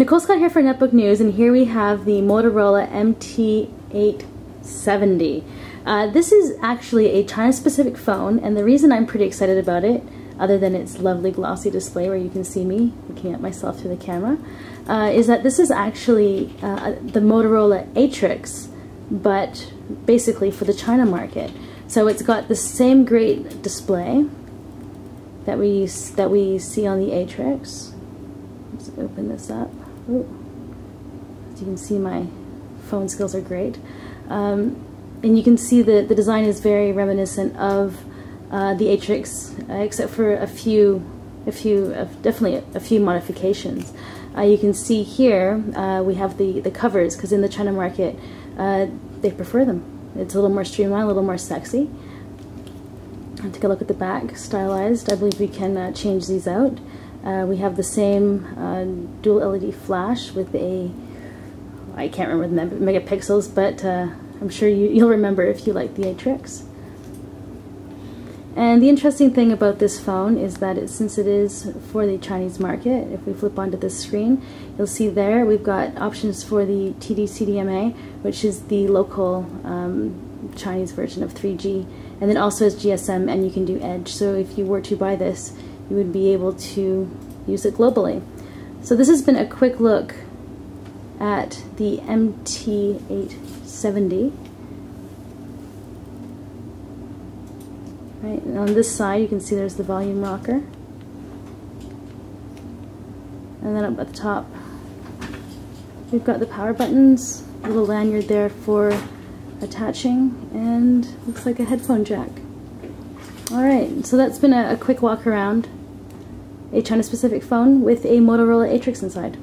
Nicole Scott here for Netbook News, and here we have the Motorola MT870. Uh, this is actually a China-specific phone, and the reason I'm pretty excited about it, other than its lovely glossy display where you can see me looking at myself through the camera, uh, is that this is actually uh, the Motorola Atrix, but basically for the China market. So it's got the same great display that we that we see on the Atrix. Let's open this up. Ooh. As you can see, my phone skills are great. Um, and you can see that the design is very reminiscent of uh, the Atrix, uh, except for a few, a few, uh, definitely a, few modifications. Uh, you can see here uh, we have the, the covers, because in the China market, they prefer them. It's a little more streamlined, a little more sexy. I'll take a look at the back, stylized. I believe we can change these out. We have the same dual LED flash with a, I can't remember the megapixels, but I'm sure you, will remember if you like the Atrix. And the interesting thing about this phone is that it, since it is for the Chinese market, if we flip onto this screen, you'll see there we've got options for the TD-CDMA, which is the local um, Chinese version of 3G, and then also has GSM and you can do Edge. So if you were to buy this, you would be able to use it globally. So this has been a quick look at the MT870. Right, and on this side you can see there's the volume rocker. And then up at the top we've got the power buttons, a little lanyard there for attaching, and looks like a headphone jack. Alright, so that's been a, a quick walk around a China-specific phone with a Motorola Atrix inside.